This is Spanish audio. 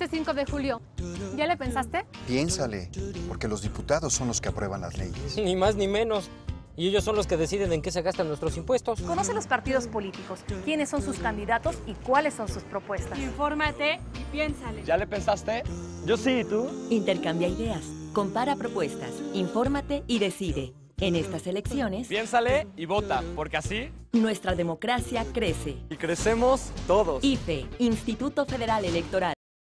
este 5 de julio? ¿Ya le pensaste? Piénsale, porque los diputados son los que aprueban las leyes. Ni más ni menos. Y ellos son los que deciden en qué se gastan nuestros impuestos. Conoce los partidos políticos, quiénes son sus candidatos y cuáles son sus propuestas. Infórmate y piénsale. ¿Ya le pensaste? Yo sí, ¿y tú? Intercambia ideas, compara propuestas, infórmate y decide. En estas elecciones, Piénsale y vota, porque así... nuestra democracia crece. Y crecemos todos. IFE, Instituto Federal Electoral.